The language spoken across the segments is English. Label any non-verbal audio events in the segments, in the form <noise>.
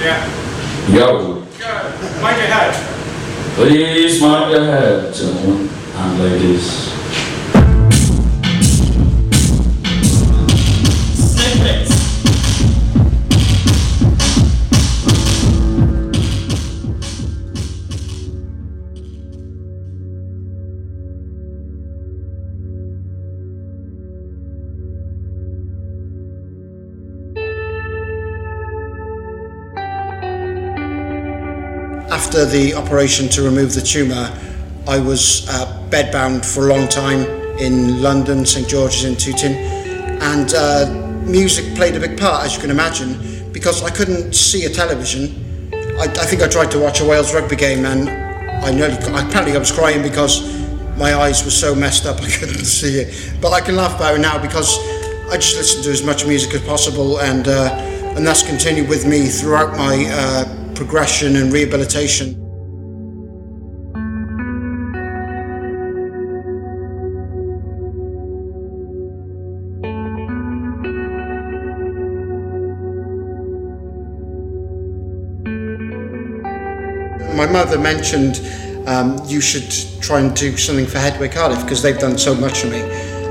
Yeah. Yo, Go. Mind your head. please mind your head, gentlemen and ladies. After the operation to remove the tumour, I was uh, bedbound for a long time in London, St George's in Tooting, and uh, music played a big part, as you can imagine, because I couldn't see a television. I, I think I tried to watch a Wales rugby game, and I nearly, apparently I was crying because my eyes were so messed up <laughs> I couldn't see it. But I can laugh about it now because I just listened to as much music as possible, and uh, and that's continued with me throughout my uh, progression and rehabilitation. My mother mentioned um, you should try and do something for Headway Cardiff because they've done so much for me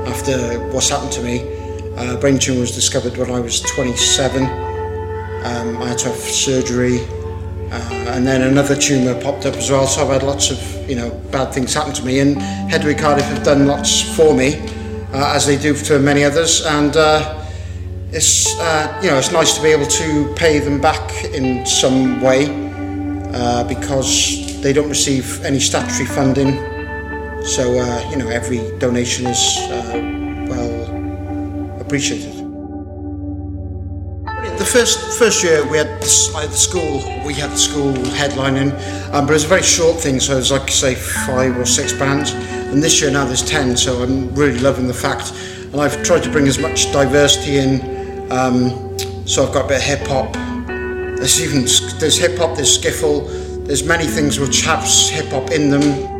after what's happened to me. Uh, brain tumour was discovered when I was 27. Um, I had to have surgery, uh, and then another tumour popped up as well. So I've had lots of you know bad things happen to me, and Headway Cardiff have done lots for me, uh, as they do for many others, and. Uh, it's uh, you know it's nice to be able to pay them back in some way uh, because they don't receive any statutory funding. So you know every donation is well appreciated. First first year we had the school we had the school headlining, um, but it was a very short thing, so it was like say five or six bands. And this year now there's ten, so I'm really loving the fact. And I've tried to bring as much diversity in. Um, so I've got a bit of hip hop. There's even there's hip hop, there's skiffle, there's many things which have hip hop in them.